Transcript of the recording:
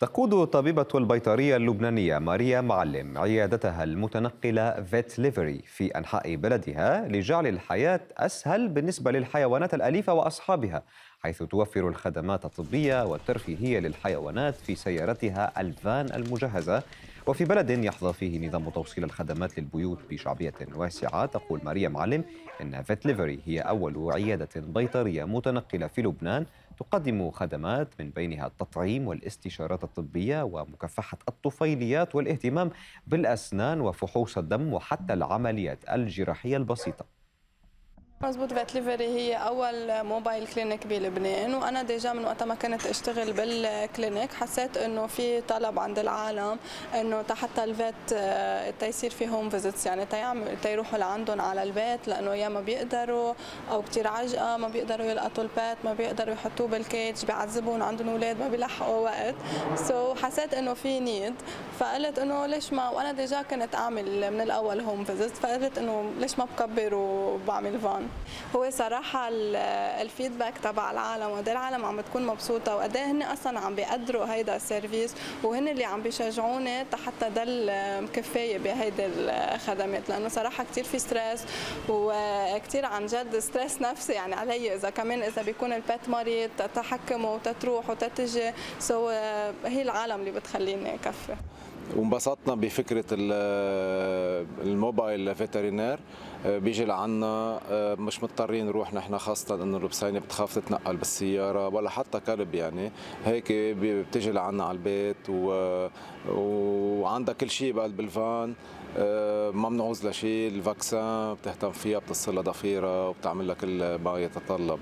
تقود طبيبة البيطرية اللبنانية ماريا معلم عيادتها المتنقلة فيت ليفري في أنحاء بلدها لجعل الحياة أسهل بالنسبة للحيوانات الأليفة وأصحابها حيث توفر الخدمات الطبية والترفيهية للحيوانات في سيارتها الفان المجهزة. وفي بلد يحظى فيه نظام توصيل الخدمات للبيوت بشعبية واسعة تقول ماريا معلم إن فيت ليفري هي أول عيادة بيطرية متنقلة في لبنان تقدم خدمات من بينها التطعيم والاستشارات الطبية ومكافحة الطفيليات والاهتمام بالأسنان وفحوص الدم وحتى العمليات الجراحية البسيطة. مزبوط فيت ليفري هي أول mobile clinic بلبنان وأنا déjà من وقت ما كنت أشتغل بال clinic حسيت إنه في طلب عند العالم إنه حتى ال vet آه، تيصير في home visits يعني تيعمل تيروحوا لعندهم على البيت لأنه يا ما بيقدروا أو كثير عجقة ما بيقدروا يلقطوا البيت ما بيقدروا يحطوه بالكيتش بيعذبون عندهم أولاد ما بيلحقوا وقت. so حسيت إنه في need فقلت إنه ليش ما وأنا déjà كنت أعمل من الأول home visit فقلت إنه ليش ما بكبر وبعمل فان هو صراحة ال feedback تبع العالم وقد العالم عم بتكون مبسوطة وقد هن أصلا عم بيقدروا هيدا ال service وهن اللي عم بيشجعوني حتى ضل كفاية بهيدي الخدمات لأنه صراحة كثير في stress وكثير عن جد stress نفسي يعني علي إذا كمان إذا بيكون ال pet مريض تتحكمه وتتروح وتتجي so هي العالم اللي بتخليني كفي وانبسطنا بفكرة ال mobile vétérinaire آه، بيجي لعنا آه، مش مضطرين نروح نحن خاصة إنه البسينة بتخاف تتنقل بالسيارة ولا حتى كلب يعني. هيك بتيجي لعنا على البيت و... وعندها كل شيء بقلب الفان آه، ما بنعوز لشيء الفاكسان بتهتم فيها بتصل لها ضفيرة وبتعمل لها كل ما يتطلب